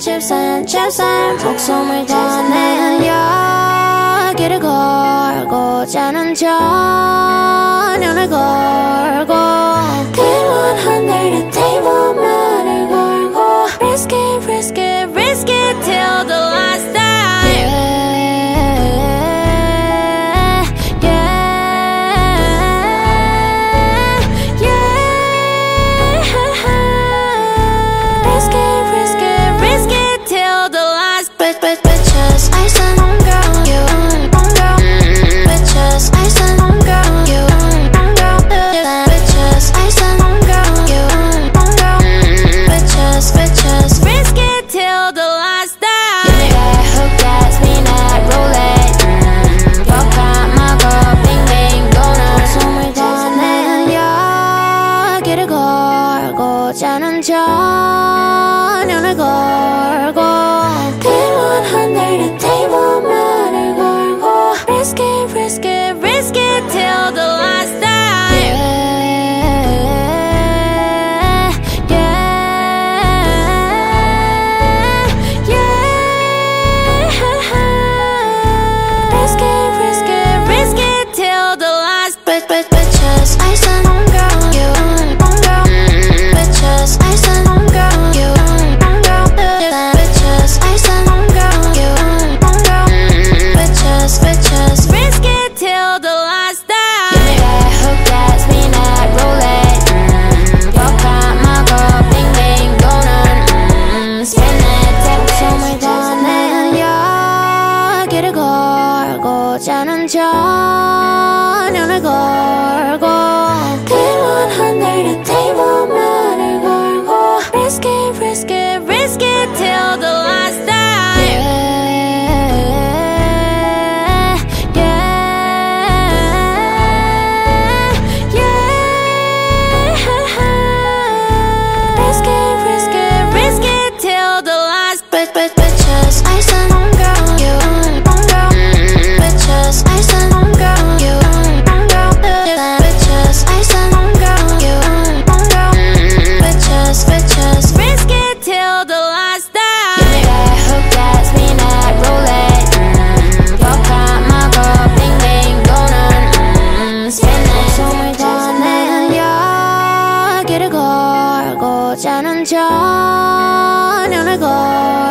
칩산 칩산 목숨을 다내 여기를 걸고 자는 저 눈을 걸 를 걸고 자는 저 bitch, bitches I send on girl, you homegirl. Bitches, I'm a homegirl. You, homegirl. Bitches, bitches. Risk it till the last night. Who gets me now? roulette my girl, bing, bing, donut Spin Get a go 여자는 전연을 걸고 여자는 전연을 걸